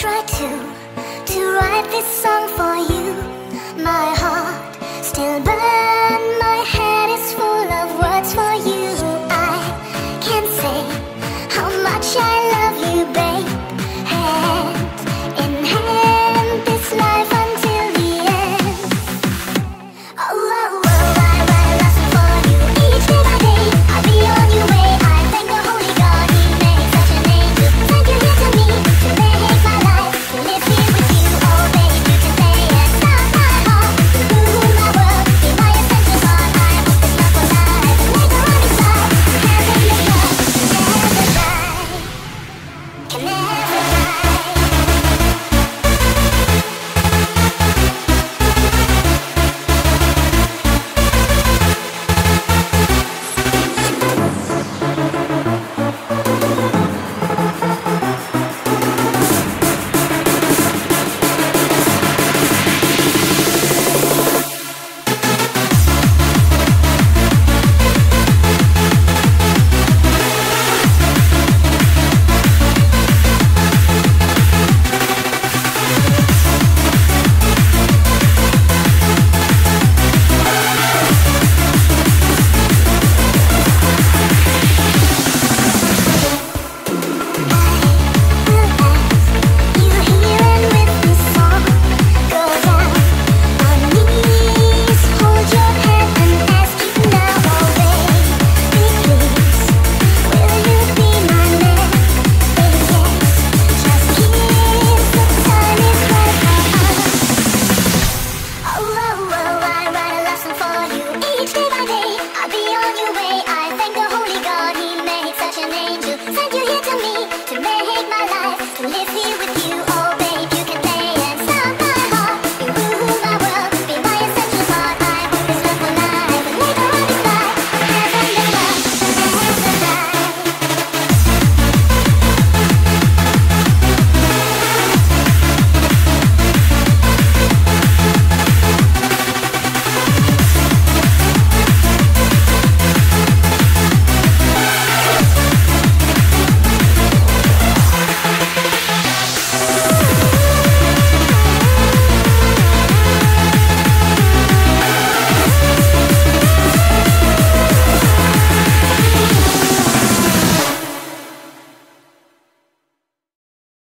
try to, to write this song